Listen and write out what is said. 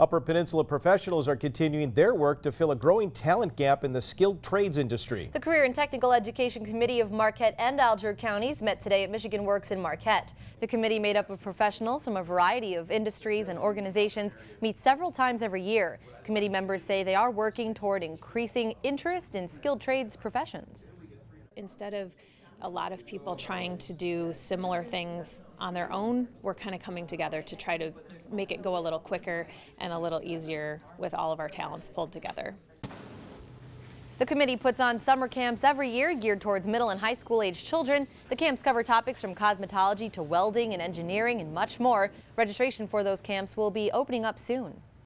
Upper Peninsula professionals are continuing their work to fill a growing talent gap in the skilled trades industry. The Career and Technical Education Committee of Marquette and Alger counties met today at Michigan Works in Marquette. The committee, made up of professionals from a variety of industries and organizations, meets several times every year. Committee members say they are working toward increasing interest in skilled trades professions. Instead of a lot of people trying to do similar things on their own, we're kind of coming together to try to make it go a little quicker and a little easier with all of our talents pulled together. The committee puts on summer camps every year geared towards middle and high school age children. The camps cover topics from cosmetology to welding and engineering and much more. Registration for those camps will be opening up soon.